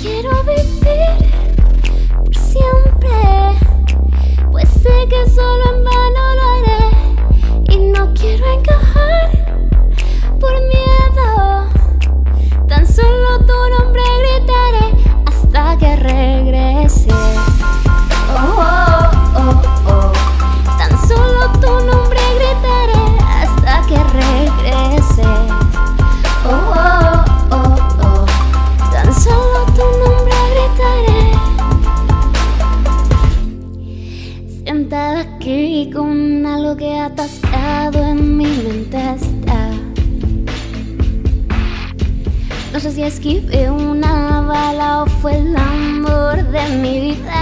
Quiero vivir por siempre, pues sé que solo atascado en mi mente está. No sé si esquivé una bala o fue el amor de mi vida.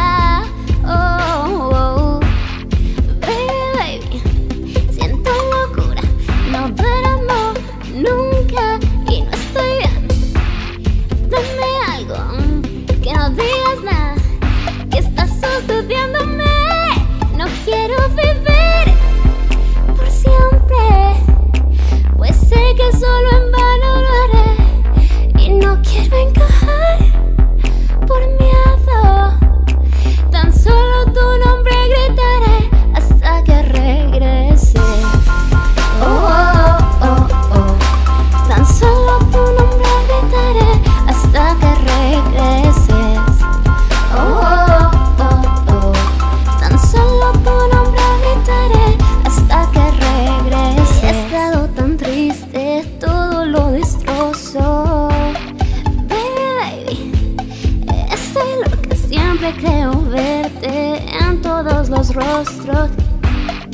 los rostros.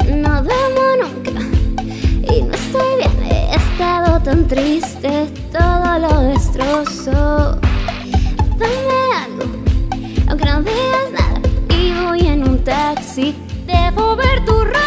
No duermo nunca y no estoy bien. He estado tan triste, todo lo destrozo. Dame algo, aunque no digas nada. Y voy en un taxi, debo ver tu rostro.